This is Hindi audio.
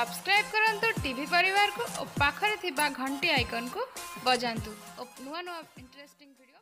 सब्सक्राइब करूँ टी परिवार को और पाखे घंटी आइकन को बजातु और नुआ नुआ इंटरेस्टिंग भिड